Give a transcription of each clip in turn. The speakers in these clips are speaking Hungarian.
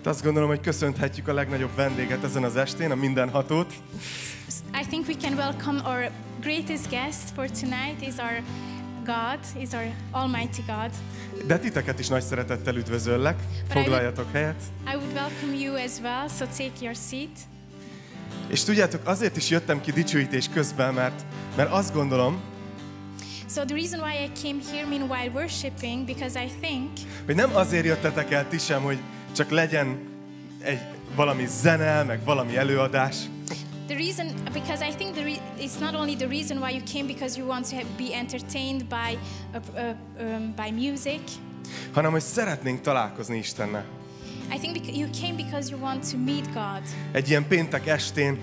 Hát azt gondolom, hogy köszönhetjük a legnagyobb vendéget ezen az estén, a mindenhatót. I think we can welcome our greatest guest for tonight is our God, is our Almighty God. De titeket is nagy szeretettel üdvözöllek. I Foglaljatok helyet. I would welcome you as well, so take your seat. És tudjátok, azért is jöttem ki dicsőítés közben, mert, mert azt gondolom, So the reason why I came here meanwhile worshiping, because I think hogy nem azért jöttetek el ti sem, hogy csak legyen egy valami zene, meg valami előadás, the reason, because I think the re- it's not only the reason why you came because you want to be entertained by, uh, uh, um, by music. hanem hogy szeretnénk találkozni Istennel. I think you came because you want to meet God Egy ilyen péntek estén,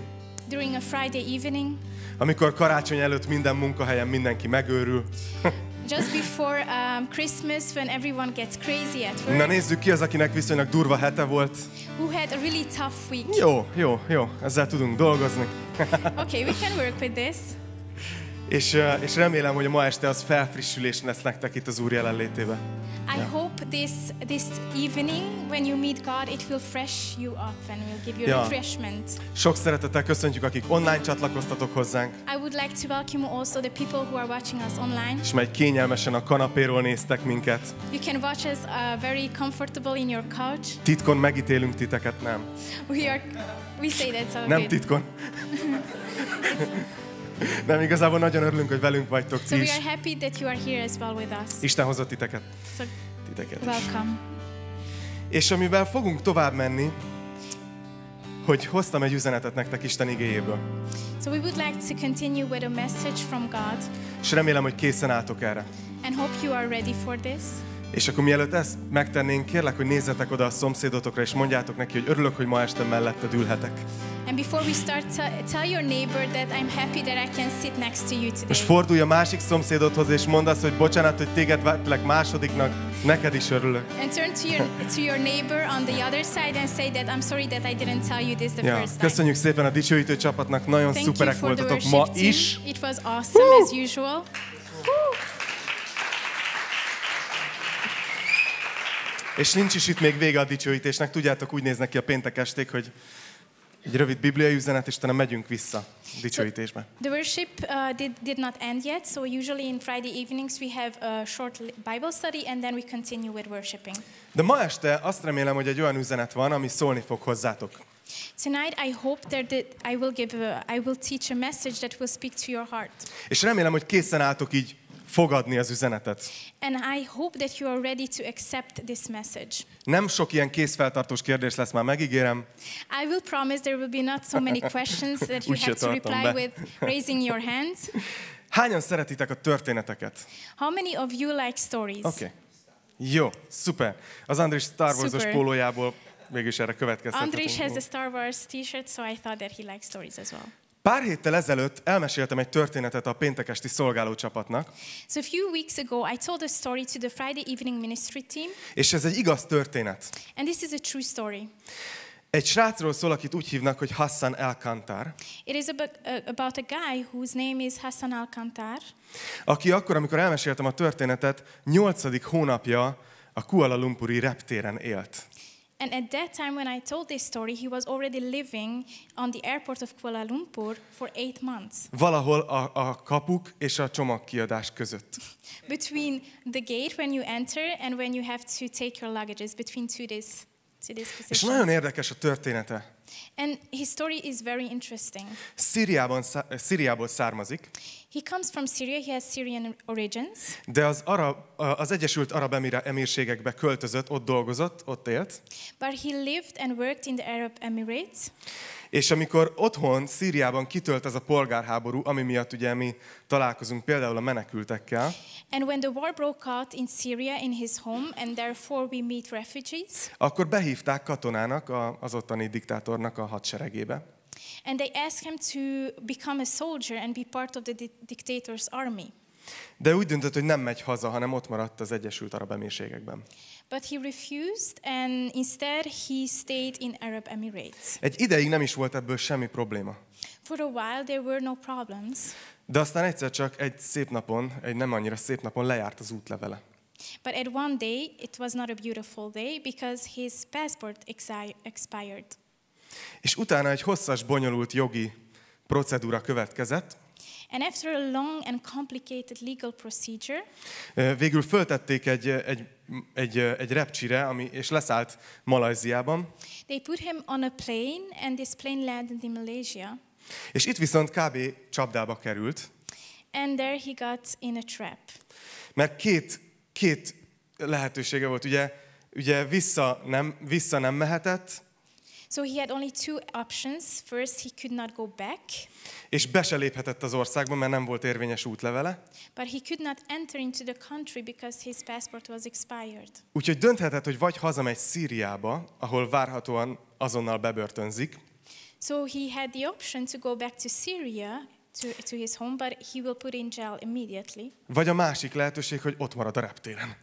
during a Friday evening, amikor karácsony előtt minden munkahelyen mindenki megőrül. just before um, Christmas when everyone gets crazy at Na work. nézzük ki az, akinek viszonylag durva hete volt. Who had a really tough week? Jó, jó, jó, ezzel tudunk dolgozni. Okay, we can work with this. És, és remélem, hogy a ma este az felfrissülés lesz nektek itt az Úr jelenlétében. I hope this this evening when you meet God, it will fresh you up and will give you Ja. refreshment. Sok szeretettel köszöntjük, akik online csatlakoztatok hozzánk, I would like to welcome also the people who are watching us online. és majd kényelmesen a kanapéról néztek minket. You can watch us uh, very comfortable in your couch. Titkon megítélünk titeket, nem. We are, we say that so Nem good. titkon. Nem, igazából nagyon örülünk, hogy velünk vagytok So ti we is. are happy that you are here as well with us. Isten hozott titeket. So Titeket is. welcome. És amivel fogunk tovább menni, hogy hoztam egy üzenetet nektek Isten igéjéből. So we would like to continue with a message from God És remélem, hogy készen álltok erre. and hope you are ready for this. És akkor mielőtt ezt megtennénk, kérlek, hogy nézzetek oda a szomszédotokra, és mondjátok neki, hogy örülök, hogy ma este melletted ülhetek. And before we start, tell your neighbor that I'm happy that I can sit next to you today. Most fordulj a másik szomszédodhoz, és mondd azt, hogy bocsánat, hogy téged vettek másodiknak, neked is örülök. And turn to your to your neighbor on the other side and say that I'm sorry that I didn't tell you this the Ja, first time. köszönjük szépen a dicsőítő csapatnak, nagyon Thank szuperek voltatok ma team. is. It was awesome as usual. És nincs is itt még vége a dicsőítésnek, tudjátok, úgy néznek ki a péntek esték, hogy egy rövid bibliai üzenet, és utána megyünk vissza a dicsőítésbe. The worship uh, did, did not end yet, so usually in Friday evenings we have a short Bible study and then we continue with worshiping. De ma este azt remélem, hogy egy olyan üzenet van, ami szólni fog hozzátok. Tonight I hope that I will give a, I will teach a message that will speak to your heart. És remélem, hogy készen álltok így fogadni az üzenetet. And I hope that you are ready to accept this message. Nem sok ilyen készfeltartós kérdés lesz már, megígérem. I will promise there will be not so many questions that you have to reply be. with raising your hands. Hányan szeretitek a történeteket? How many of you like stories? Oké. Okay. Jó, szuper. Az Andris Star Wars-os pólójából mégis erre Andris következtethetünk. has a Star Wars t-shirt, so I thought that he likes stories as well. Pár héttel ezelőtt elmeséltem egy történetet a péntekesti szolgálócsapatnak, So a few weeks ago, I told a story to the Friday evening ministry team, és ez egy igaz történet. and this is a true story. Egy srácról szól, akit úgy hívnak, hogy Hassan Elkantar, It is about, uh, about a guy whose name is Hassan Alcantar, aki akkor, amikor elmeséltem a történetet, nyolcadik hónapja a Kuala Lumpuri reptéren élt. And at that time when I told this story, he was already living on the airport of Kuala Lumpur for eight months, Valahol a, a kapuk és a csomagkiadás között. between the gate when you enter and when you have to take your luggages, between two this És nagyon érdekes a története. And his story is very interesting. Szíriában, Szíriából származik, He comes from Syria, he has Syrian origins, de az, Arab, az Egyesült Arab Emírségekbe költözött, ott dolgozott, ott élt, but he lived and worked in the Arab Emirates. És amikor otthon, Szíriában kitölt ez a polgárháború, ami miatt ugye mi találkozunk például a menekültekkel, And when the war broke out in Syria in his home, and therefore we meet refugees, akkor behívták katonának, a- az ottani diktátornak a hadseregébe. and they asked him to become a soldier and be part of the di- dictator's army. De úgy döntött, hogy nem megy haza, hanem ott maradt az Egyesült Arab Emírségekben. But he refused, and instead he stayed in Arab Emirates. Egy ideig nem is volt ebből semmi probléma. For a while, there were no problems. De aztán egyszer csak egy szép napon, egy nem annyira szép napon lejárt az útlevele. But at one day, it was not a beautiful day because his passport expired. És utána egy hosszas, bonyolult jogi procedúra következett. And after a long and complicated legal procedure, Végül föltették egy, egy, egy, egy repcsire, ami, és leszállt Malajziában. they put him on a plane, and this plane landed in Malaysia. És itt viszont kb. csapdába került, And there he got in a trap. mert két, két lehetősége volt. Ugye, ugye vissza, nem, vissza nem mehetett, So he had only two options. First, he could not go back, és be se léphetett az országba, mert nem volt érvényes útlevele. but he could not enter into the country because his passport was expired. Úgyhogy dönthetett, hogy vagy hazamegy Szíriába, ahol várhatóan azonnal bebörtönzik, So he had the option to go back to Syria, to, to his home, but he will put in jail immediately. vagy a másik lehetőség, hogy ott marad a reptéren,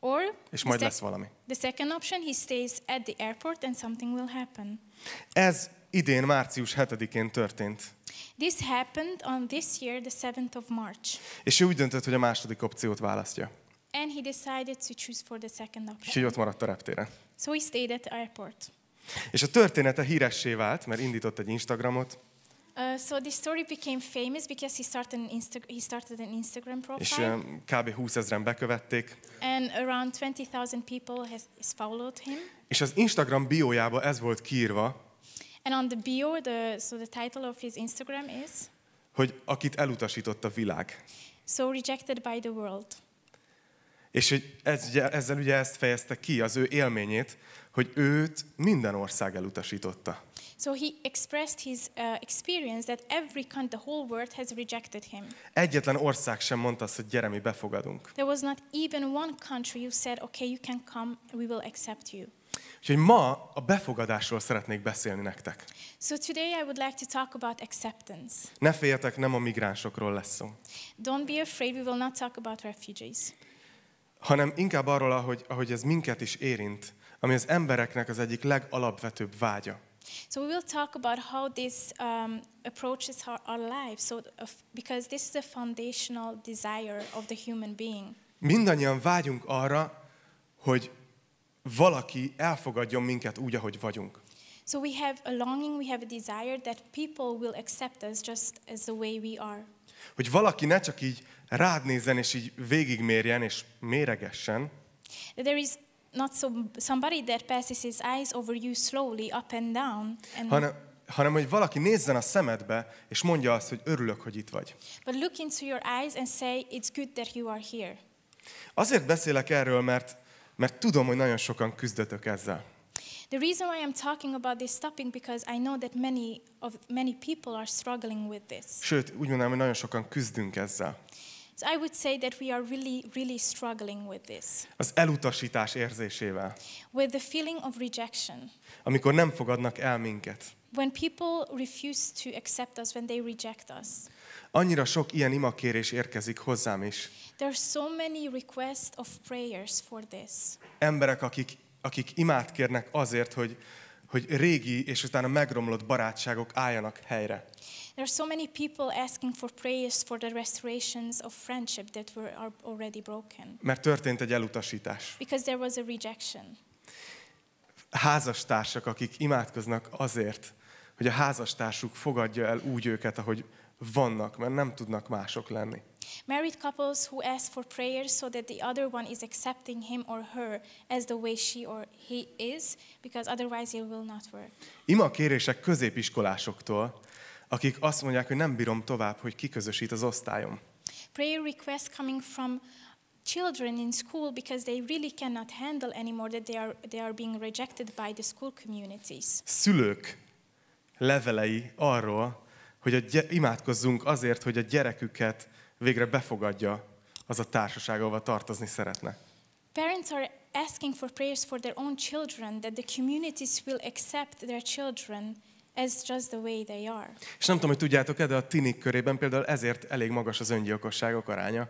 Or és majd lesz valami. the second option, he stays at the airport and something will happen. Ez idén március 7-én történt. This happened on this year, the 7th of March. És ő úgy döntött, hogy a második opciót választja. And he decided to choose for the second Úgyhogy option. ott maradt a reptéren. So he stayed at the airport. És a története híressé vált, mert indított egy Instagramot, Uh, so this story became famous because he started an, Insta- he started an Instagram és profile, em, kb. 20 ezeren bekövették. and around 20,000 people has, has followed him. És az Instagram biójába ez volt kiírva, And on the bio, the, so the title of his Instagram is hogy akit elutasított a világ. So Rejected by the World. És hogy ez, ezzel ugye ezt fejezte ki, az ő élményét, hogy őt minden ország elutasította. So he expressed his uh, experience that every country, the whole world has rejected him. Egyetlen ország sem mondta azt, hogy gyere, mi befogadunk. There was not even one country who said, okay, you can come, we will accept you. Úgyhogy ma a befogadásról szeretnék beszélni nektek. So today I would like to talk about acceptance. Ne féljetek, nem a migránsokról lesz szó, Don't be afraid, we will not talk about refugees. hanem inkább arról, ahogy, ahogy ez minket is érint, ami az embereknek az egyik legalapvetőbb vágya. So we will talk about how this um, approaches our, our lives. So, of, because this is a foundational desire of the human being. Mindannyian vágyunk arra, hogy valaki elfogadjon minket úgy, ahogy vagyunk. So we have a longing, we have a desire that people will accept us just as the way we are. Hogy valaki ne csak így rád nézzen, és így végigmérjen, és méregessen, there is not so, somebody that passes his eyes over you slowly up and down, and, hanem, hanem hogy valaki nézzen a szemedbe, és mondja azt, hogy örülök, hogy itt vagy. but look into your eyes and say, It's good that you are here. Azért beszélek erről, mert, mert tudom, hogy nagyon sokan küzdötök ezzel. The reason why I'm talking about this topic because I know that many of many people are struggling with this. Sőt, úgy mondanám, hogy nagyon sokan küzdünk ezzel. So I would say that we are really, really struggling with this, Az elutasítás érzésével, with the feeling of rejection. amikor nem fogadnak el minket. When people refuse to accept us, when they reject us, Annyira sok ilyen imakérés érkezik hozzám is. there are so many requests of prayers for this. Emberek, akik, akik imát kérnek azért, hogy, hogy régi és utána megromlott barátságok álljanak helyre. There are so many people asking for prayers for the restorations of friendship that were already broken Mert történt egy elutasítás. because there was a rejection. Házastársak, akik imádkoznak azért, hogy a házastársuk fogadja el úgy őket, ahogy vannak, mert nem tudnak mások lenni. Married couples who ask for prayers so that the other one is accepting him or her as the way she or he is, because otherwise it will not work. Ima kérések középiskolásoktól, akik azt mondják, hogy nem bírom tovább, hogy kiközösít az osztályom. Prayer requests coming from children in school because they really cannot handle anymore that they are, they are being rejected by the school communities. Szülők levelei arról, hogy a imádkozzunk azért, hogy a gyereküket végre befogadja az a társaság, ahova tartozni szeretne. Parents are asking for prayers for their own children, that the communities will accept their children as just the way they are. És nem tudom, hogy tudjátok-e, de a tinik körében például ezért elég magas az öngyilkosságok aránya.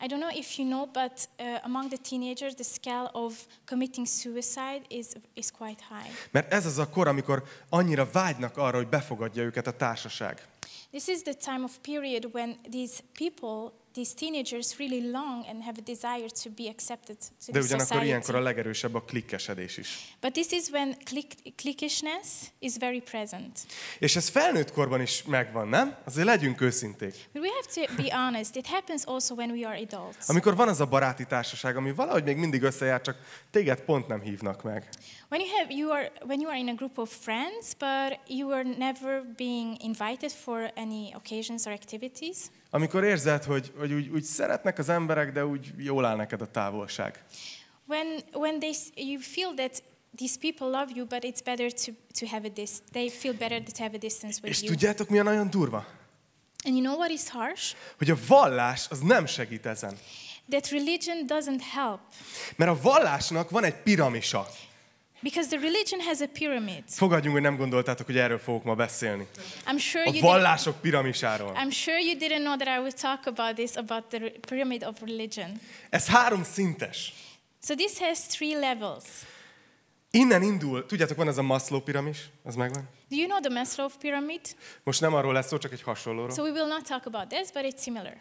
I don't know if you know, but uh, among the teenagers, the scale of committing suicide is, is quite high. Mert ez az a kor, amikor annyira vágynak arra, hogy befogadja őket a társaság. This is the time of period when these people these teenagers really long and have a desire to be accepted to De the ugyanakkor ilyenkor a society. legerősebb a klikkesedés is. But this is when click, clickishness is very present. És ez felnőtt korban is megvan, nem? Azért legyünk őszinték. But we have to be honest, it happens also when we are adults. Amikor van az a baráti társaság, ami valahogy még mindig összejár, csak téged pont nem hívnak meg. When you have you are when you are in a group of friends, but you are never being invited for any occasions or activities. Amikor érzed, hogy, hogy úgy, úgy szeretnek az emberek, de úgy jól áll neked a távolság. When when they you feel that these people love you, but it's better to, to have a dis. They feel better to have a distance with És you. tudjátok, milyen nagyon durva? And you know what is harsh? Hogy a vallás az nem segít ezen. That religion doesn't help Mert a vallásnak van egy piramisa. Because the religion has a pyramid. Fogadjunk, hogy nem gondoltátok, hogy erről fogok ma beszélni. I'm sure A vallások piramisáról. I'm sure you didn't know that I would talk about this about the pyramid of religion. Ez három szintes. So this has three levels. Innen indul, tudjátok, van ez a Maslow piramis, az megvan? Do you know the Maslow pyramid? Most nem arról lesz szó, csak egy hasonlóról. So we will not talk about this, but it's similar.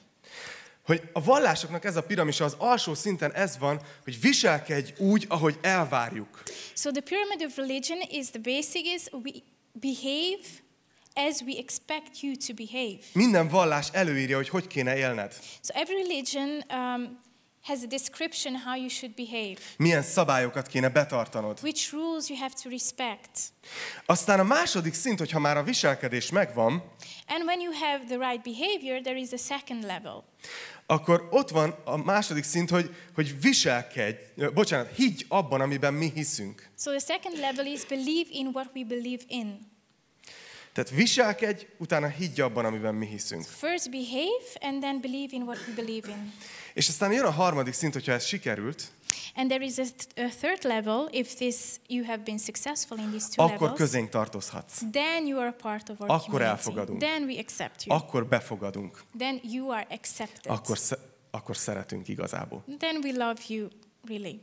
Hogy a vallásoknak ez a piramisa, az alsó szinten ez van, hogy viselkedj úgy, ahogy elvárjuk. So the pyramid of religion is the basic is we behave as we expect you to behave. Minden vallás előírja, hogy hogy kéne élned. So every religion um, has a description how you should behave, Milyen szabályokat kéne betartanod. which rules you have to respect. Aztán a második szint, hogyha már a viselkedés megvan, And when you have the right behavior, there is a second level. Akkor ott van a második szint, hogy, hogy viselkedj, bocsánat, higgy abban, amiben mi hiszünk. So the second level is believe in what we believe in. Tehát viselkedj, utána higgy abban, amiben mi hiszünk. First behave and then believe in what we believe in. És aztán jön a harmadik szint, hogyha ez sikerült, And there is a, a third level if this you have been successful in these two akkor levels. közénk tartozhatsz. Then you are a part of our Akkor community. elfogadunk. Then we accept you. Akkor befogadunk. Then you are accepted. Akkor, sze- akkor szeretünk igazából. Then we love you really.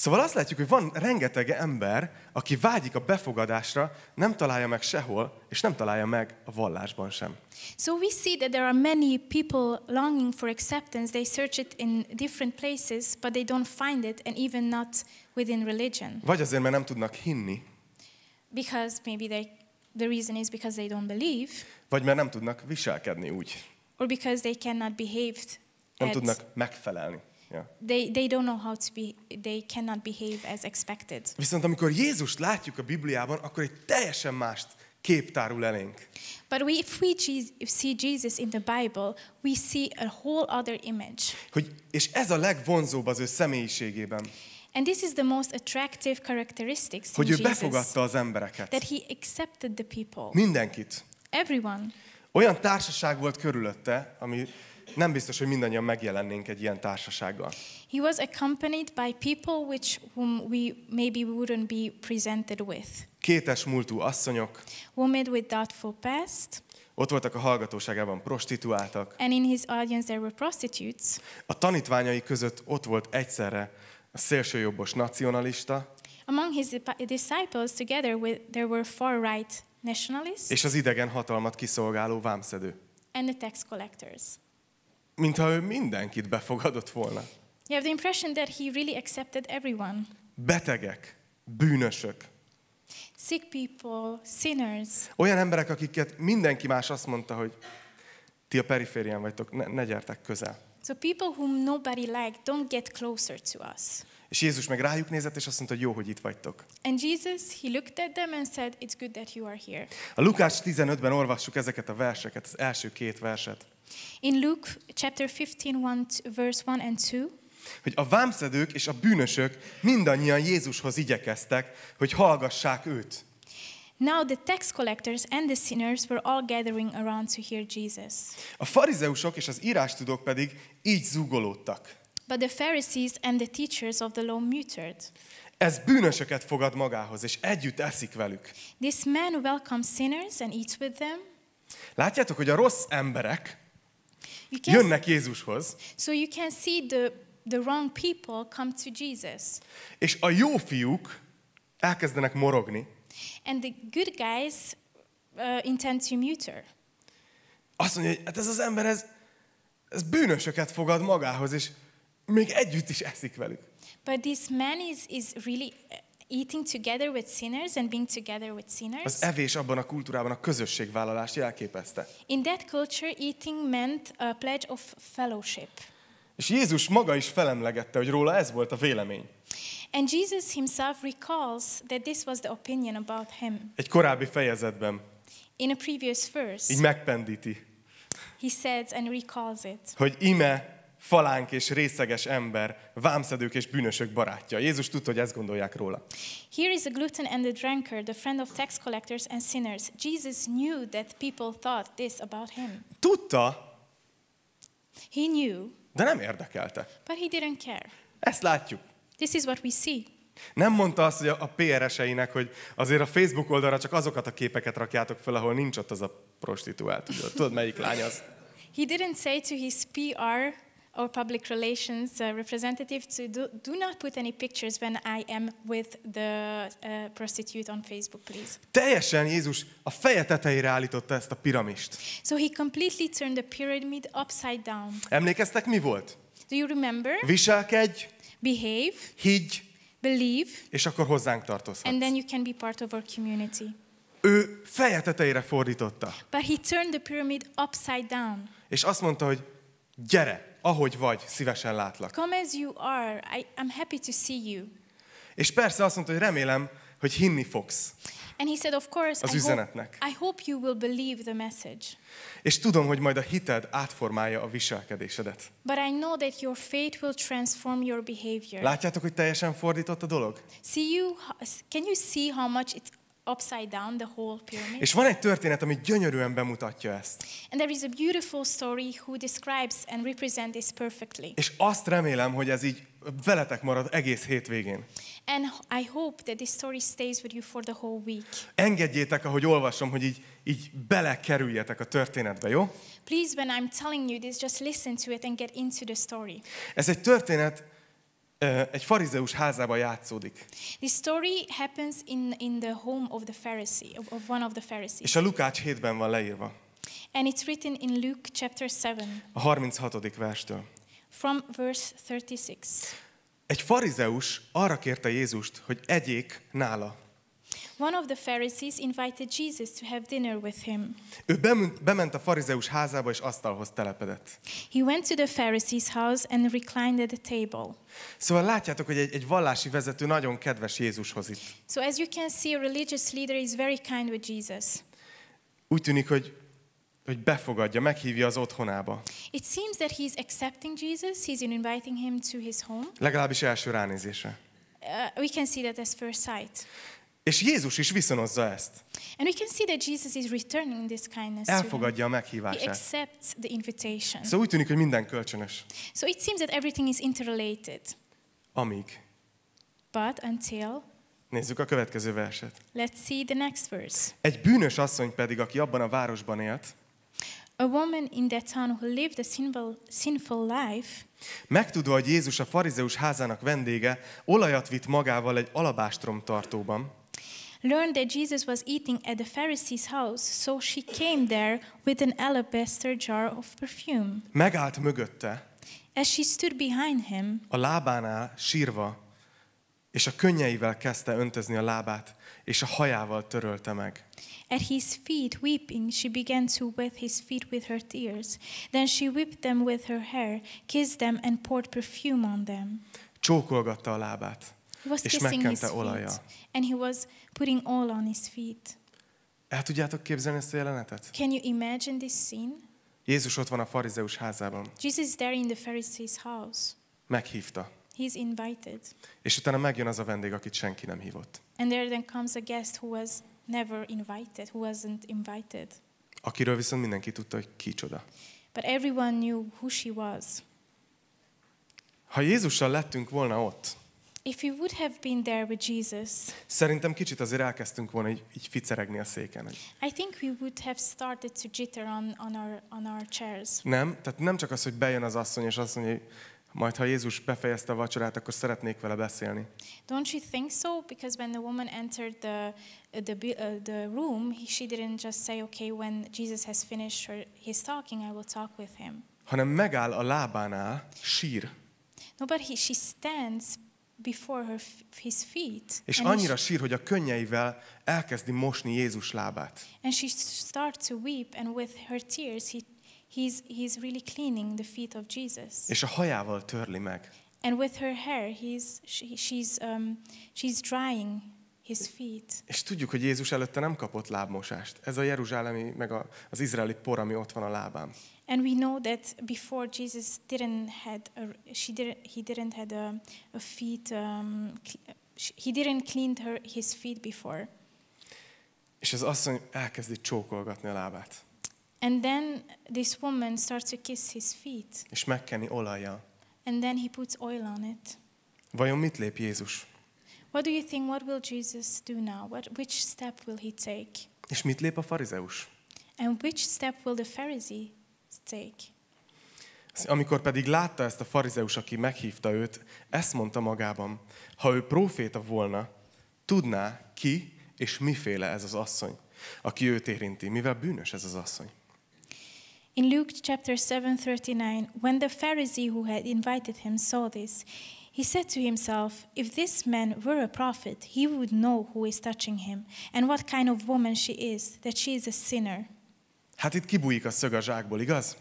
Szóval azt látjuk, hogy van rengeteg ember, aki vágyik a befogadásra, nem találja meg sehol, és nem találja meg a vallásban sem. So we see that there are many people longing for acceptance. They search it in different places, but they don't find it, and even not within religion. Vagy azért, mert nem tudnak hinni, Because maybe they, the reason is because they don't believe, vagy mert nem tudnak viselkedni úgy. or because they cannot behave. Nem tudnak megfelelni. Ja. they, they don't know how to be, they cannot behave as expected. Viszont amikor Jézust látjuk a Bibliában, akkor egy teljesen mást kép tárul elénk. But we, if we see Jesus in the Bible, we see a whole other image. Hogy, és ez a legvonzóbb az ő személyiségében, And this is the most attractive characteristics in hogy ő Jesus. befogadta az embereket. That he accepted the people, Mindenkit. everyone. Olyan társaság volt körülötte, ami nem biztos, hogy mindannyian megjelennénk egy ilyen társasággal. He was accompanied by people which whom we maybe wouldn't be presented with. Kétes múltú asszonyok, Women with doubtful past, ott voltak a hallgatóságában prostituáltak. and in his audience there were prostitutes. A tanítványai között ott volt egyszerre a szélsőjobbos nacionalista Among his disciples, together with there were far-right nationalists és az idegen hatalmat kiszolgáló vámszedő. and the tax collectors. Mintha ő mindenkit befogadott volna. You have the impression that he really accepted everyone. Betegek, bűnösök, Sick people, sinners, olyan emberek, akiket mindenki más azt mondta, hogy ti a periférián vagytok, ne, ne gyertek közel. So people whom nobody liked, don't get closer to us. És Jézus meg rájuk nézett, és azt mondta, hogy jó, hogy itt vagytok. And Jesus, he looked at them and said, It's good that you are here. A Lukács 15-ben olvassuk ezeket a verseket, az első két verset. In Luke chapter 15, one, verse 1 and 2, Hogy a vámszedők és a bűnösök mindannyian Jézushoz igyekeztek, hogy hallgassák őt. now the tax collectors and the sinners were all gathering around to hear Jesus. A farizeusok és az írástudók pedig így zúgolódtak. But the Pharisees and the teachers of the law muttered. Ez bűnösöket fogad magához, és együtt eszik velük. This man welcomes sinners and eats with them. Látjátok, hogy a rossz emberek You can, jönnek Jézushoz, so you can see the, the wrong people come to Jesus. és a jó fiúk elkezdenek morogni, And the good guys uh, intend to muter. azt mondja, hogy hát ez az ember, ez, ez bűnösöket fogad magához, és még együtt is eszik velük. But this man is, is really eating together with sinners and being together with sinners. Az evés abban a kultúrában a közösségvállalást jelképezte. In that culture, eating meant a pledge of fellowship. És Jézus maga is felemlegette, hogy róla ez volt a vélemény. And Jesus himself recalls that this was the opinion about him. Egy korábbi fejezetben In a previous verse, így megpendíti, he says and recalls it. hogy ime falánk és részeges ember, vámszedők és bűnösök barátja. Jézus tudta, hogy ezt gondolják róla. Here is a glutton and a drunkard, the friend of tax collectors and sinners. Jesus knew that people thought this about him. Tudta, He knew, de nem érdekelte. but he didn't care. Ezt látjuk. This is what we see. Nem mondta azt hogy a PRS-einek, hogy azért a Facebook oldalra csak azokat a képeket rakjátok fel, ahol nincs ott az a prostituált. Tudod melyik lány az? He didn't say to his PR or public relations uh, representative to do, do not put any pictures when I am with the uh, prostitute on Facebook, please. Teljesen Jézus a feje tetejére állította ezt a piramist. So he completely turned the pyramid upside down. Emlékeztek, mi volt? Do you remember? Viselkedj, Behave, higgy, believe, és akkor hozzánk tartozhatsz. and then you can be part of our community. Ő feje tetejére fordította. But he turned the pyramid upside down. És azt mondta, hogy gyere, ahogy vagy, szívesen látlak. Come as you are. I, I'm happy to see you. És persze azt mondta, hogy remélem, hogy hinni fogsz. And he said, Of course, Az I hope, üzenetnek. I hope you will believe the message. És tudom, hogy majd a hited átformálja a viselkedésedet. But I know that your faith will transform your behavior. Látjátok, hogy teljesen fordított a dolog? See you, can you see how much it's upside down, the whole pyramid? És van egy történet, ami gyönyörűen bemutatja ezt. And there is a beautiful story who describes and represents this perfectly. És azt remélem, hogy ez így veletek marad egész hétvégén. And I hope that this story stays with you for the whole week. Engedjétek, ahogy olvasom, hogy így, így belekerüljetek a történetbe, jó? Please, when I'm telling you this, just listen to it and get into the story. Ez egy történet, egy farizeus házában játszódik. This story happens in, in the home of the Pharisee, of, of one of the Pharisees. És a Lukács 7-ben van leírva, And it's written in Luke chapter 7, a 36. verstől. from verse 36. Egy farizeus arra kérte Jézust, hogy egyék nála. One of the Pharisees invited Jesus to have dinner with him. Ő bement- a farizeus házába, és asztalhoz telepedett. He went to the Pharisee's house and reclined at the table. Szóval látjátok, hogy egy, egy vallási vezető nagyon kedves Jézushoz itt. So, as you can see, a religious leader is very kind with Jesus. Úgy tűnik, hogy, hogy befogadja, meghívja az otthonába. It seems that he's accepting Jesus, he's inviting him to his home. Legalábbis első ránézésre. Uh, we can see that as first sight. És Jézus is viszonozza ezt. And we can see that Jesus is returning this kindness. Elfogadja a He meghívását. accepts the invitation. Szóval úgy tűnik, hogy minden kölcsönös. So it seems that everything is interrelated. Amíg. But until, Nézzük a következő verset. let's see the next verse. Egy bűnös asszony pedig, aki abban a városban élt, A woman in that town who lived a sinful, sinful life, megtudva, hogy Jézus a farizeus házának vendége, olajat vitt magával egy alabástrom tartóban, learned that Jesus was eating at the Pharisee's house, so she came there with an alabaster jar of perfume. megállt mögötte, As she stood behind him, a lábánál sírva, és a könnyeivel kezdte öntözni a lábát, és a hajával törölte meg. at his feet weeping, she began to wet his feet with her tears. Then she whipped them with her hair, kissed them, and poured perfume on them. Csókolgatta a lábát, és megkente olaja. and he was putting oil on his feet. El tudjátok képzelni ezt a jelenetet? Can you imagine this scene? Jézus ott van a farizeus házában. Jesus is there in the Pharisee's house. Meghívta. He's invited. És utána megjön az a vendég, akit senki nem hívott. And there then comes a guest who was never invited, who wasn't invited. Akiről viszont mindenki tudta, hogy kicsoda. But everyone knew who she was. Ha Jézussal lettünk volna ott, If we would have been there with Jesus, szerintem kicsit azért elkezdtünk volna így, így ficeregni a széken. Hogy I think we would have started to jitter on, on, our, on our chairs. nem, tehát nem csak az, hogy bejön az asszony, és azt mondja, hogy Majd, ha Jézus befejezte a vacsorát, akkor szeretnék vele beszélni. Don't you think so? Because when the woman entered the the bu- uh, the room, he, she didn't just say, "Okay, when Jesus has finished her, his talking, I will talk with him." Hanem megáll a lábánál, sír. No, but he, she stands before her his feet, És and, annyira sír, hogy a könnyeivel elkezdi mosni Jézus lábát. and she starts to weep, and with her tears, he he's he's really cleaning the feet of Jesus. És a hajával törli meg. And with her hair, he's she, she's um, she's drying his feet. És tudjuk, hogy Jézus előtte nem kapott lábmosást. Ez a jeruzsálemi, meg a, az izraeli por, ami ott van a lábán. And we know that before Jesus didn't had a, she didn't he didn't had a, a feet um, he didn't clean her his feet before. És az asszony elkezdi csókolgatni a lábát. And then this woman starts to kiss his feet, És megkenni olajjal. and then he puts oil on it. Vajon mit lép Jézus? What do you think? What will Jesus do now? What which step will he take? És mit lép a farizeus? And which step will the Pharisee take? Amikor pedig látta ezt a farizeus, aki meghívta őt, ezt mondta magában, ha ő próféta volna, tudná ki és miféle ez az asszony, aki őt érinti, mivel bűnös ez az asszony. In Luke chapter 7:39, when the Pharisee who had invited him saw this, he said to himself, if this man were a prophet, he would know who is touching him and what kind of woman she is, that she is a sinner. Hát itt kibújik a szög a zsákból, igaz?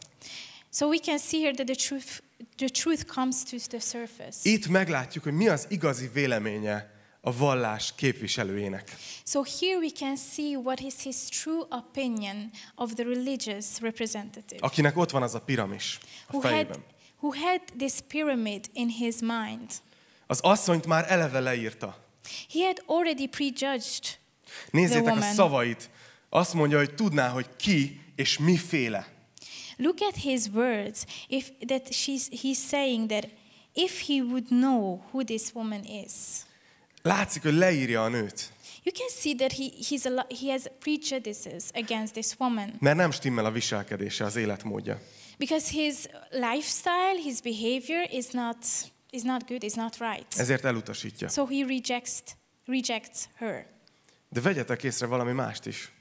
So we can see here that the truth the truth comes to the surface. Itt meglátjuk, hogy mi az igazi véleménye a vallás képviselőjének. So here we can see what is his true opinion of the religious representative Akinek ott van az a piramis a who had, fejében. who had this pyramid in his mind. Az asszonyt már eleve leírta. He had already prejudged Nézzétek The a woman. szavait. Azt mondja, hogy tudná, hogy ki és miféle. Look at his words. If that she's he's saying that if he would know who this woman is, Látszik, hogy leírja a nőt. you can see that he he's a, he has prejudices against this woman Mert nem stimmel a viselkedése, az életmódja. because his lifestyle, his behavior is not is not good, is not right. Ezért elutasítja. So he rejects rejects her. De vegyetek észre valami mást is.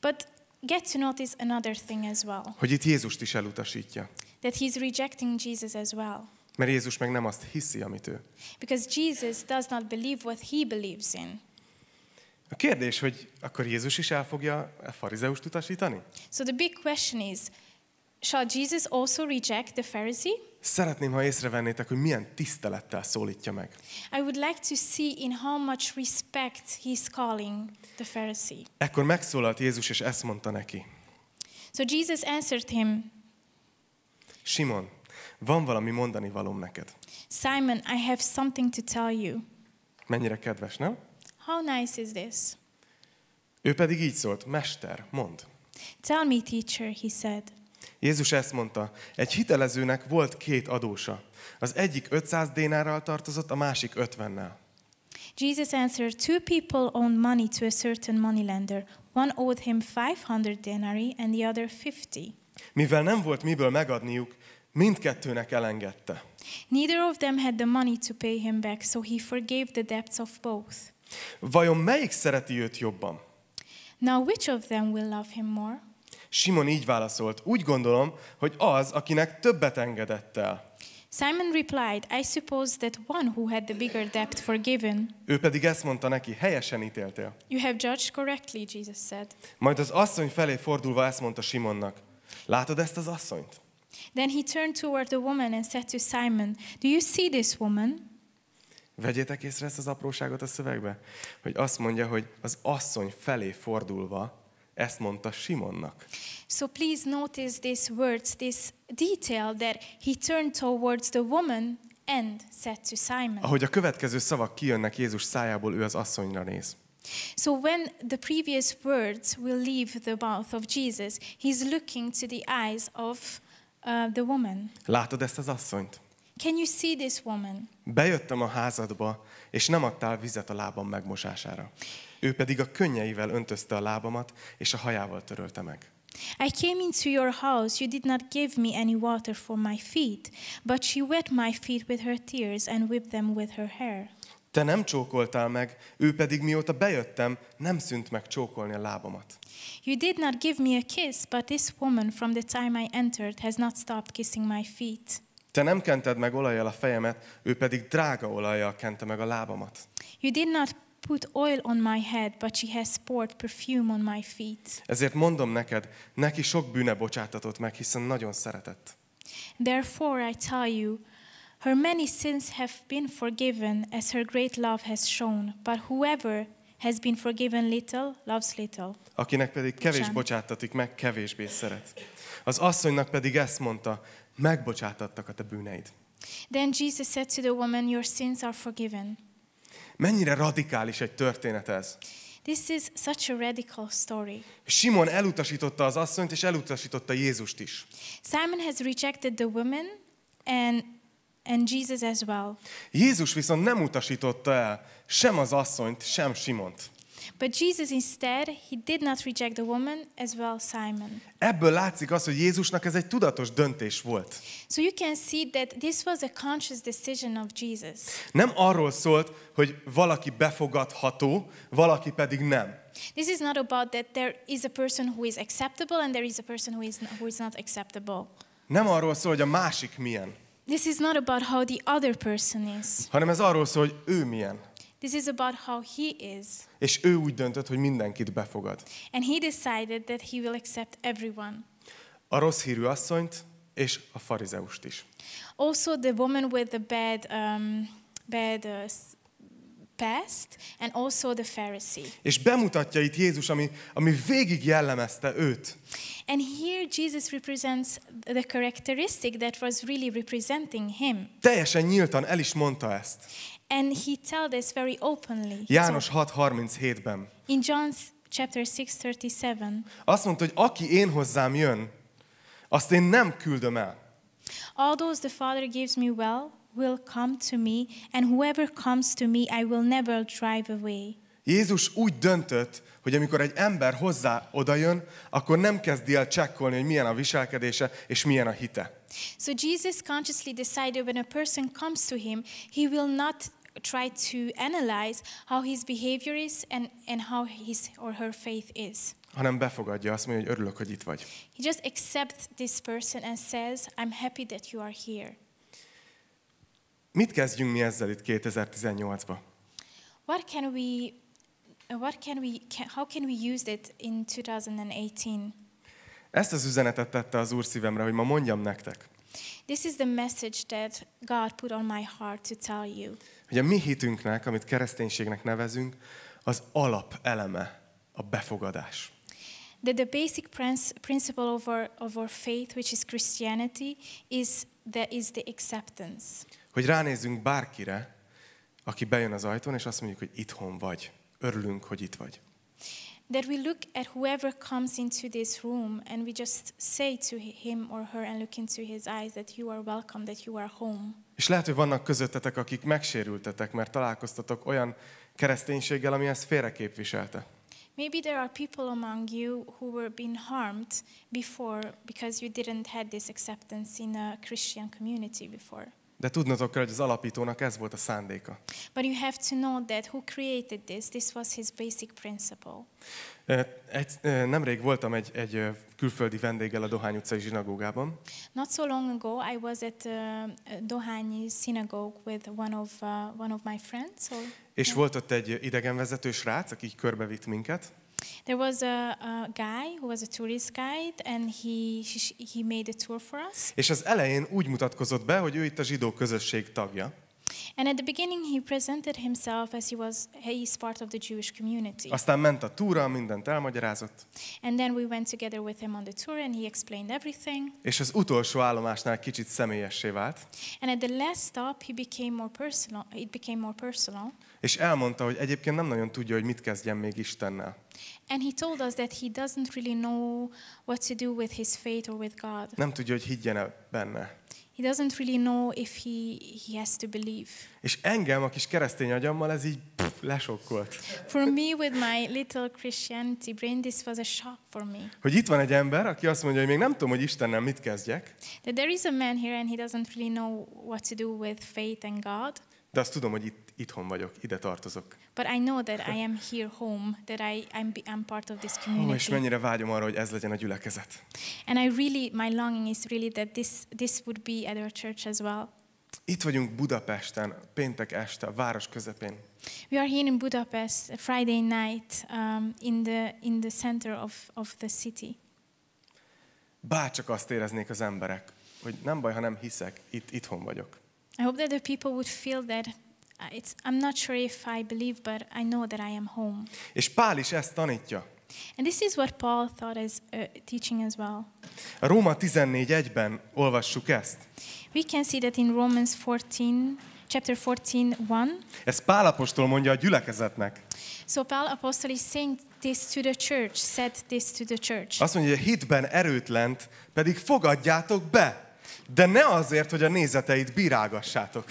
But get to notice another thing as well. Hogy itt Jézust is elutasítja. That he's rejecting Jesus as well. Mert Jézus meg nem azt hiszi, amit ő. Because Jesus does not believe what he believes in. A kérdés, hogy akkor Jézus is el fogja a farizeust utasítani? So the big question is shall Jesus also reject the Pharisee? Szeretném, ha észrevennétek, hogy milyen tisztelettel szólítja meg. I would like to see in how much respect he's calling the Pharisee. Ekkor megszólalt Jézus, és ezt mondta neki. So Jesus answered him, Simon, van valami mondani valóm neked. Simon, I have something to tell you. Mennyire kedves, nem? How nice is this? Ő pedig így szólt, Mester, mond. Tell me, teacher, he said. Jézus ezt mondta, egy hitelezőnek volt két adósa. Az egyik 500 dénárral tartozott, a másik 50-nel. Jesus answered, Two people owned money to a certain moneylender. One owed him 500 denarii and the other 50. Mivel nem volt miből megadniuk, mindkettőnek elengedte. Neither of them had the money to pay him back, so he forgave the debts of both. Vajon melyik szereti őt jobban? Now, which of them will love him more? Simon így válaszolt, úgy gondolom, hogy az, akinek többet engedett el. Simon replied, I suppose that one who had the bigger debt forgiven. Ő pedig ezt mondta neki, helyesen ítéltél. You have judged correctly, Jesus said. Majd az asszony felé fordulva ezt mondta Simonnak, látod ezt az asszonyt? Then he turned toward the woman and said to Simon, Do you see this woman? Vegyétek észre ezt az apróságot a szövegbe, hogy azt mondja, hogy az asszony felé fordulva ezt mondta Simonnak. So please notice these words, this detail that he turned towards the woman and said to Simon. Ahogy a következő szavak kijönnek Jézus szájából, ő az asszonyra néz. So when the previous words will leave the mouth of Jesus, he's looking to the eyes of uh, the woman. Látod ezt az asszonyt? Can you see this woman? Bejöttem a házadba, és nem adtál vizet a lábam megmosására. Ő pedig a könnyeivel öntözte a lábamat, és a hajával törölte meg. I came into your house, you did not give me any water for my feet, but she wet my feet with her tears and whipped them with her hair. Te nem csókoltál meg, ő pedig mióta bejöttem, nem szűnt meg csókolni a lábamat. You did not give me a kiss, but this woman from the time I entered has not stopped kissing my feet. Te nem kented meg olajjal a fejemet, ő pedig drága olajjal kente meg a lábamat. You did not put oil on my head, but she has poured perfume on my feet. Ezért mondom neked, neki sok bűne bocsátatott meg, hiszen nagyon szeretett. Therefore I tell you, her many sins have been forgiven, as her great love has shown. But whoever has been forgiven little loves little. Akinek pedig kevés bocsátatik meg, kevésbé szeret. Az asszonynak pedig ezt mondta, megbocsátattak a te bűneid. Then Jesus said to the woman, Your sins are forgiven. Mennyire radikális egy történet ez. This is such a radical story. Simon elutasította az asszonyt, és elutasította Jézust is. Simon has rejected the woman and, and Jesus as well. Jézus viszont nem utasította el sem az asszonyt, sem Simont. But Jesus instead, he did not reject the woman as well Simon. Ebből látszik az, hogy Jézusnak ez egy tudatos döntés volt. So you can see that this was a conscious decision of Jesus. Nem arról szólt, hogy valaki befogadható, valaki pedig nem. This is not about that there is a person who is acceptable and there is a person who is, who is not acceptable. Nem arról szól, hogy a másik milyen, This is not about how the other person is. hanem ez arról szól, hogy ő milyen. This is about how he is. És ő úgy döntött, hogy mindenkit befogad. And he decided that he will accept everyone. A rossz hírű asszonyt és a farizeust is. Also, the woman with the bad, um, bad uh, past, and also the Pharisee. És bemutatja itt Jézus, ami, ami végig jellemezte őt. And here Jesus represents the characteristic that was really representing him. Teljesen nyíltan el is mondta ezt. And he told us very openly. János So, 6.37-ben. in John chapter 6:37, Azt mondta, hogy aki én hozzám jön, azt én nem küldöm el. all those the Father gives me well will come to me, and whoever comes to me I will never drive away. Jézus úgy döntött, hogy amikor egy ember hozzá odajön, akkor nem kezdi el csekkolni, hogy milyen a viselkedése és milyen a hite. So Jesus consciously decided when a person comes to him, he will not try to analyze how his behavior is and, and how his or her faith is. hanem befogadja, azt mondja, hogy örülök, hogy itt vagy. He just accepts this person and says, I'm happy that you are here. Mit kezdjünk mi ezzel itt 2018-ban? What can we, what can we, how can we use it in 2018? Ezt az üzenetet tette az Úr szívemre, hogy ma mondjam nektek, This is the message that God put on my heart to tell you. hogy a mi hitünknek, amit kereszténységnek nevezünk, az alap eleme a befogadás. That the basic princ- principle of our, of our faith, which is Christianity, is, that is the acceptance. Hogy ránézzünk bárkire, aki bejön az ajtón, és azt mondjuk, hogy itthon vagy. Örülünk, hogy itt vagy. That we look at whoever comes into this room and we just say to him or her and look into his eyes that you are welcome, that you are home. És lehet, hogy vannak közöttetek, akik megsérültetek, mert találkoztatok olyan kereszténységgel, ami ezt félreképviselte. Maybe there are people among you who were being harmed before because you didn't have this acceptance in a Christian community before. De tudnotok kell, hogy az alapítónak ez volt a szándéka. But you have to know that who created this, this was his basic principle. Egy, nemrég voltam egy, egy külföldi vendéggel a Dohány utcai zsinagógában, Not so long ago, I was at uh, Dohányi synagogue with one of, uh, one of my friends. Or, és volt ott egy idegenvezető srác, aki így körbevitt minket, There was a, a guy who was a tourist guide, and he, he made a tour for us. és az elején úgy mutatkozott be, hogy ő itt a zsidó közösség tagja, And at the beginning, he presented himself as he was he is part of the Jewish community. aztán ment a túra, mindent elmagyarázott, And then we went together with him on the tour, and he explained everything. és az utolsó állomásnál kicsit személyessé vált, And at the last stop, he became more personal. It became more personal. És elmondta, hogy egyébként nem nagyon tudja, hogy mit kezdjen még Istennel. And he told us that he doesn't really know what to do with his faith or with God. Nem tudja, hogy higgyen-e benne. He doesn't really know if he, he has to believe. És engem a kis keresztény agyammal ez így pff, lesokkolt. For me, with my little Christianity brain, this was a shock for me. Hogy itt van egy ember, aki azt mondja, hogy még nem tudom, hogy Istennel mit kezdjek, That there is a man here and he doesn't really know what to do with faith and God. de azt tudom, hogy itt, itthon vagyok, ide tartozok. But I know that I am here home, that I, I'm, I'm part of this Ó, és community. mennyire vágyom arra, hogy ez legyen a gyülekezet. And I really, my longing is really that this, this would be at our church as well. Itt vagyunk Budapesten, péntek este, a város közepén. We are here in Budapest, a Friday night, um, in, the, in the center of, of the city. Bárcsak azt éreznék az emberek, hogy nem baj, ha nem hiszek, itt, itthon vagyok. I hope that the people would feel that it's, I'm not sure if I believe, but I know that I am home. És Pál is ezt tanítja. And this is what Paul thought as uh, teaching as well. A Róma 14.1-ben olvassuk ezt. We can see that in Romans 14, chapter 14, 1. Ez Pál apostol mondja a gyülekezetnek. So Paul apostle is saying this to the church, said this to the church. Azt mondja, hogy hitben erőtlent, pedig fogadjátok be. De ne azért, hogy a nézeteit bírálgassátok.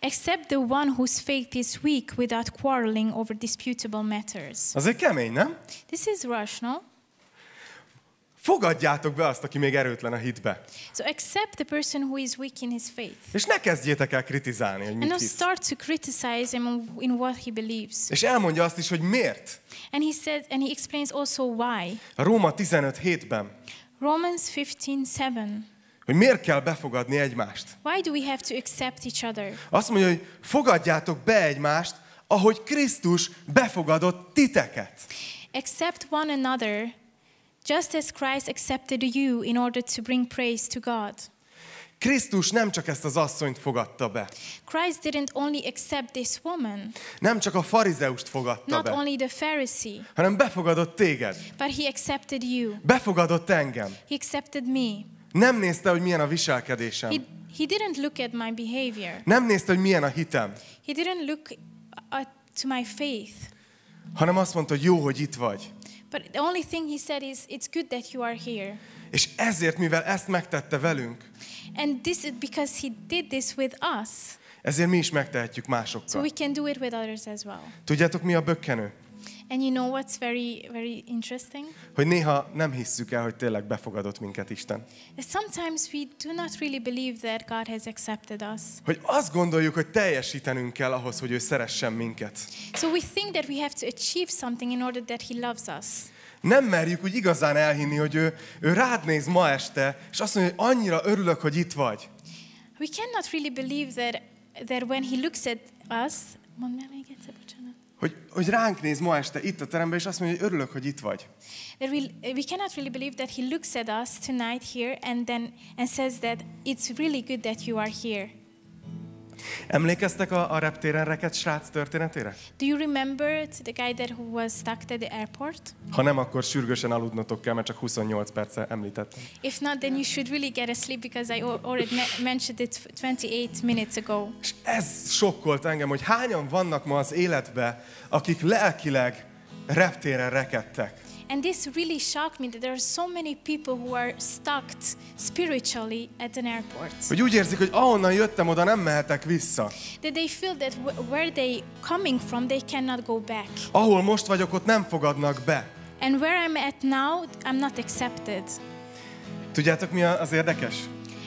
Accept the one whose faith is weak without quarreling over disputable matters. Azért kemény, nem? This is rush, no? Fogadjátok be azt, aki még erőtlen a hitbe. So accept the person who is weak in his faith. És ne kezdjétek el kritizálni, hogy And mit not hisz. start to criticize him in what he believes. És elmondja azt is, hogy miért. And he says, and he explains also why. A Róma 15.7-ben, Romans 15:7. Hogy miért kell befogadni egymást. Why do we have to accept each other? Azt mondja, hogy fogadjátok be egymást, ahogy Krisztus befogadott titeket. Accept one another, just as Christ accepted you in order to bring praise to God. Krisztus nem csak ezt az asszonyt fogadta be, Christ didn't only accept this woman, nem csak a farizeust fogadta not be, only the Pharisee, hanem befogadott téged, but he accepted you. befogadott engem. He accepted me. Nem nézte, hogy milyen a viselkedésem. He, he didn't look at my behavior. Nem nézte, hogy milyen a hitem, He didn't look uh, to my faith. hanem azt mondta, hogy jó, hogy itt vagy. But the only thing he said is, It's good that you are here. És ezért, mivel ezt megtette velünk, And this is because he did this with us. ezért mi is megtehetjük So másokkal. we can do it with others as well. Tudjátok, mi a bökkenő? And you know what's very, very interesting? Hogy néha nem hisszük el, hogy tényleg befogadott minket Isten. Sometimes we do not really believe that God has accepted us. Hogy azt gondoljuk, hogy teljesítenünk kell ahhoz, hogy ő szeressen minket. So we think that we have to achieve something in order that he loves us. Nem merjük úgy igazán elhinni, hogy ő, ő rád néz ma este, és azt mondja, hogy annyira örülök, hogy itt vagy. We cannot really believe that, that when he looks at us, Mondd meg még egyszer. Hogy, hogy ránk néz ma este itt a teremben, és azt mondja, hogy örülök, hogy itt vagy. That we, we cannot really believe that he looks at us tonight here and then and says that it's really good that you are here. Emlékeztek a, a reptéren reket srác történetére? Do you remember the guy that who was stuck at the airport? Ha nem, akkor sürgősen aludnotok kell, mert csak 28 perce említettem. If not, then you should really get a sleep because I al- already me- mentioned it 28 minutes ago. És ez sokkolt engem, hogy hányan vannak ma az életbe, akik lelkileg reptéren rekedtek. And this really shocked me that there are so many people who are stuck spiritually at an airport. Hogy úgy érzik, hogy ahonnan jöttem, oda nem mehetek vissza. That they feel that wh- where they coming from, they cannot go back. Ahol most vagyok, ott nem fogadnak be. And where I'm at now, I'm not accepted. Tudjátok, mi az érdekes?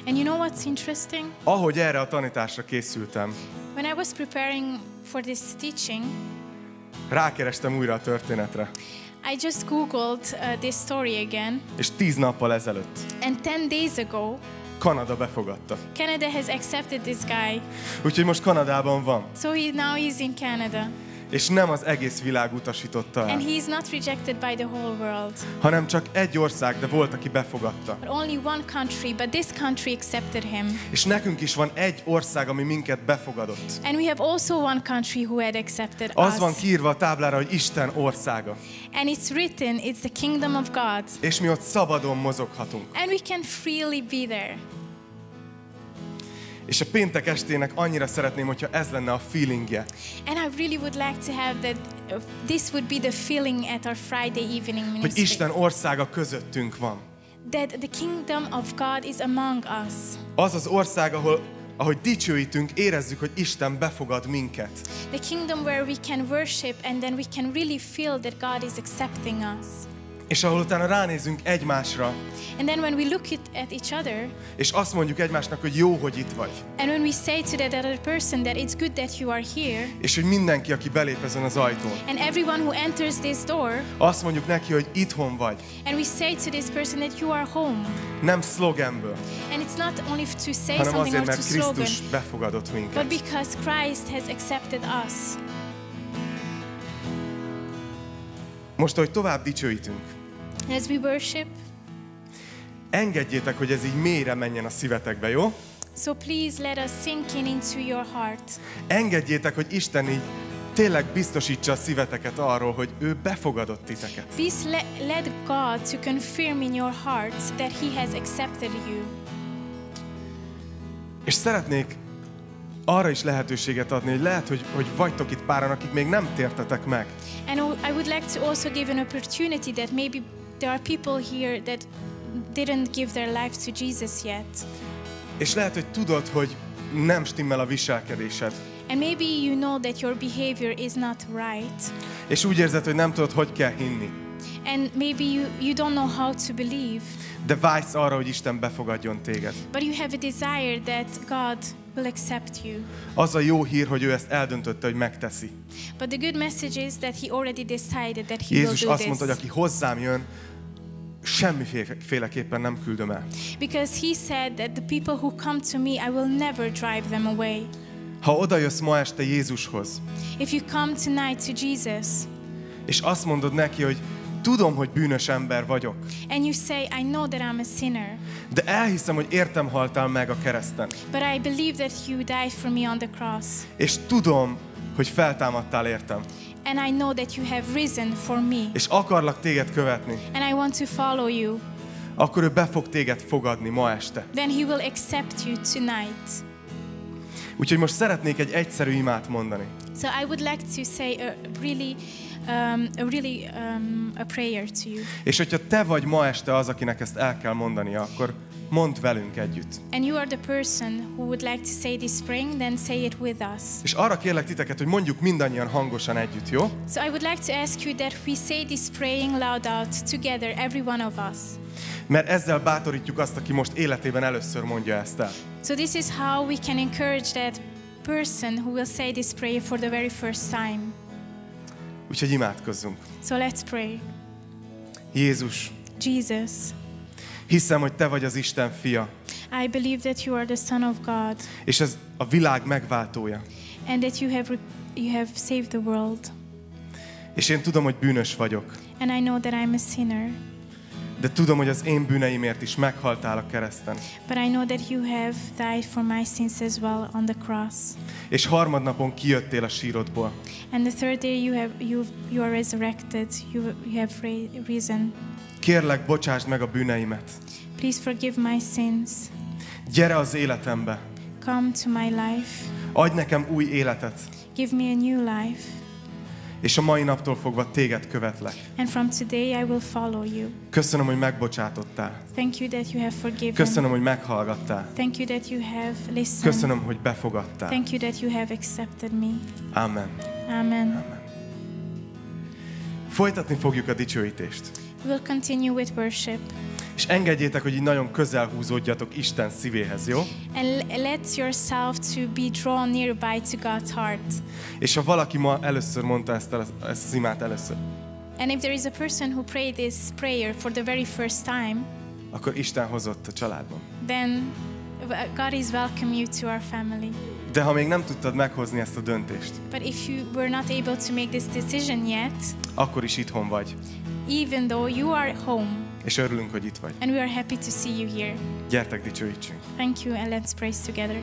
And you know what's interesting? Ahogy erre a tanításra készültem, When I was preparing for this teaching, rákerestem újra a történetre. I just Googled uh, this story again. És tíz nappal ezelőtt And 10 days ago, Kanada befogadta. Canada has accepted this guy. Úgyhogy most Kanadában van. So he now is in Canada. És nem az egész világ utasította el, And he is not rejected by the whole world. hanem csak egy ország, de volt, aki befogadta. But only one country, but this country accepted him. És nekünk is van egy ország, ami minket befogadott. And we have also one country who had accepted Az van kiírva a táblára, hogy Isten országa. And it's written, it's the kingdom of God. És mi ott szabadon mozoghatunk. And we can freely be there. És a péntek estének annyira szeretném, hogyha ez lenne a feelingje. And I really would like to have that. Uh, this would be the feeling at our Friday evening Hogy ministry. Isten országa közöttünk van. that the kingdom of God is among us. Az az ország, ahol ahogy dicsőítünk, érezzük, hogy Isten befogad minket. The kingdom where we can worship and then we can really feel that God is accepting us. És ahol utána ránézünk egymásra, And then when we look it, at each other és azt mondjuk egymásnak, hogy jó, hogy itt vagy. and when we say to that other person that it's good that you are here És hogy mindenki, aki belép ezen az ajtón, and everyone who enters this door azt mondjuk neki, hogy itthon vagy. and we say to this person that you are home. Nem szlogenből, And it's not only to say hanem something azért, mert slogan, Krisztus befogadott but minket. because Christ has accepted us. Most, hogy tovább dicsőítünk, As we worship, engedjétek, hogy ez így mélyre menjen a szívetekbe, jó? so please let us sink in into your heart. Engedjétek, hogy Isten így tényleg biztosítsa a szíveteket arról, hogy ő befogadott titeket. Please let, let God to confirm in your hearts that He has accepted you. És szeretnék arra is lehetőséget adni, hogy lehet, hogy, hogy vagytok itt páran, akik még nem tértetek meg. And I would like to also give an opportunity that maybe there are people here that didn't give their life to Jesus yet. És lehet, hogy tudod, hogy nem stimmel a viselkedésed. And maybe you know that your behavior is not right. És úgy érzed, hogy nem tudod, hogy kell hinni. And maybe you, you don't know how to believe. De vágysz arra, hogy Isten befogadjon téged. But you have a desire that God will accept you. Az a jó hír, hogy ő ezt eldöntötte, hogy megteszi. But the good message is that He already decided that He will Jézus do azt mondta, hogy aki hozzám jön, semmiféleképpen nem küldöm el. Because He said that the people who come to me, I will never drive them away. Ha odajössz ma este Jézushoz, If you come tonight to Jesus és azt mondod neki, hogy tudom, hogy bűnös ember vagyok, and you say, I know that I'm a sinner, de elhiszem, hogy értem haltál meg a kereszten, but I believe that you died for me on the cross, és tudom, hogy feltámadtál értem, and I know that you have risen for me, és akarlak téged követni, and I want to follow you, akkor ő be fog téged fogadni ma este. then He will accept you tonight. Úgyhogy most szeretnék egy egyszerű imát mondani. So I would like to say a really, um, really um, a prayer to you. És hogyha te vagy ma este az, akinek ezt el kell mondania, akkor mondd velünk együtt. And you are the person who would like to say this praying, then say it with us. És arra kérlek titeket, hogy mondjuk mindannyian hangosan együtt, jó? So I would like to ask you that we say this praying loud out together, every one of us. Mert ezzel bátorítjuk azt, aki most életében először mondja ezt el. So this is how we can encourage that person who will say this prayer for the very first time. Úgyhogy imádkozzunk. So let's pray. Jézus, Jesus, hiszem, hogy te vagy az Isten fia, I believe that you are the Son of God és ez a világ megváltója. and that you have, you have saved the world. És én tudom, hogy bűnös vagyok, And I know that I'm a sinner, de tudom, hogy az én bűneimért is meghaltál a kereszten. but I know that you have died for my sins as well on the cross. És harmadnapon kijöttél a sírodból. And the third day you have you you are resurrected. You you have risen. Kérlek, bocsásd meg a bűneimet. Please forgive my sins. Gyere az életembe. Come to my life. Adj nekem új életet. Give me a new life. És a mai naptól fogva téged követlek. And from today I will follow you. Köszönöm, hogy megbocsátottál. Thank you that you have forgiven. Köszönöm, hogy meghallgattál. Thank you that you have listened. Köszönöm, hogy befogadtál. Thank you that you have accepted me. Amen. Amen. Folytatni fogjuk a dicsőítést. We will continue with worship. És engedjétek, hogy így nagyon közel húzódjatok Isten szívéhez, jó? And let yourself to be drawn nearby to God's heart. És ha valaki ma először mondta ezt, el, ezt az imát először, And if there is a person who prayed this prayer for the very first time, akkor Isten hozott a családban. then God is welcome you to our family. De ha még nem tudtad meghozni ezt a döntést, But if you were not able to make this decision yet, akkor is itthon vagy. even though you are home, És örülünk, hogy itt vagy. and we are happy to see you here. Gyertek, dicsőítsünk. Thank you, and let's praise together.